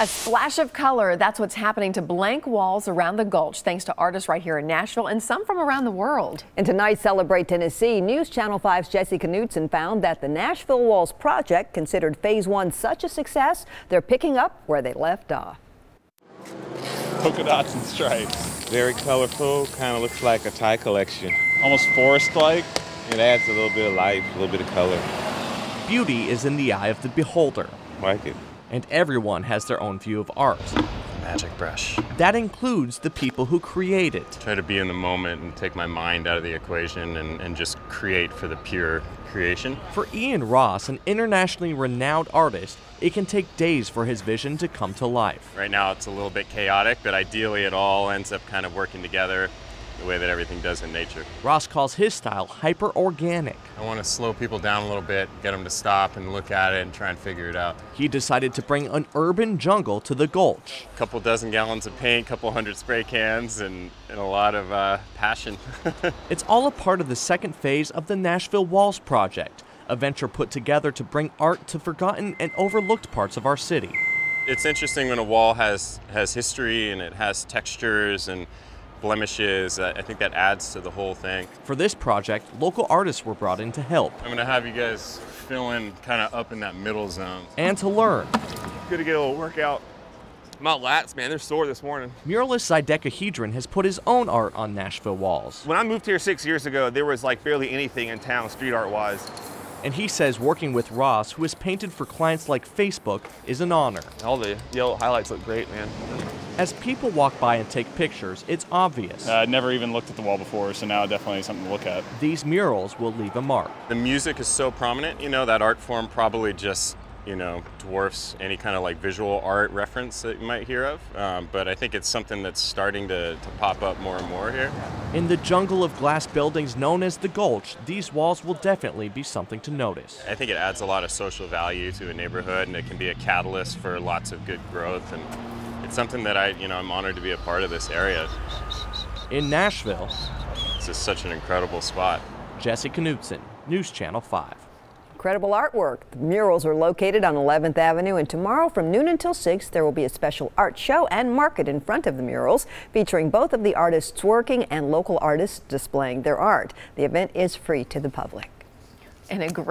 A splash of color, that's what's happening to blank walls around the Gulch, thanks to artists right here in Nashville and some from around the world. And tonight, Celebrate Tennessee, News Channel 5's Jesse Knutson found that the Nashville Walls project, considered phase one such a success, they're picking up where they left off. Polka dots and stripes. Very colorful, kind of looks like a tie collection. Almost forest-like. It adds a little bit of life, a little bit of color. Beauty is in the eye of the beholder. Like it and everyone has their own view of art. Magic brush. That includes the people who create it. Try to be in the moment and take my mind out of the equation and, and just create for the pure creation. For Ian Ross, an internationally renowned artist, it can take days for his vision to come to life. Right now it's a little bit chaotic, but ideally it all ends up kind of working together the way that everything does in nature. Ross calls his style hyper organic. I want to slow people down a little bit, get them to stop and look at it and try and figure it out. He decided to bring an urban jungle to the Gulch. A couple dozen gallons of paint, a couple hundred spray cans, and, and a lot of uh, passion. it's all a part of the second phase of the Nashville Walls Project, a venture put together to bring art to forgotten and overlooked parts of our city. It's interesting when a wall has, has history and it has textures and blemishes. Uh, I think that adds to the whole thing. For this project, local artists were brought in to help. I'm going to have you guys fill in kind of up in that middle zone. And to learn. Good to get a little workout. My lats, man, they're sore this morning. Muralist Zydekahedron has put his own art on Nashville walls. When I moved here six years ago, there was like barely anything in town street art wise. And he says working with Ross, who has painted for clients like Facebook, is an honor. All the yellow highlights look great, man. As people walk by and take pictures, it's obvious. Uh, I'd never even looked at the wall before, so now definitely something to look at. These murals will leave a mark. The music is so prominent, you know, that art form probably just you know, dwarfs any kind of like visual art reference that you might hear of. Um, but I think it's something that's starting to, to pop up more and more here. In the jungle of glass buildings known as the Gulch, these walls will definitely be something to notice. I think it adds a lot of social value to a neighborhood and it can be a catalyst for lots of good growth and it's something that I, you know, I'm honored to be a part of this area. In Nashville, it's just such an incredible spot. Jesse Knutson, News Channel 5. Incredible artwork. The murals are located on 11th Avenue, and tomorrow from noon until 6, there will be a special art show and market in front of the murals, featuring both of the artists working and local artists displaying their art. The event is free to the public. And a great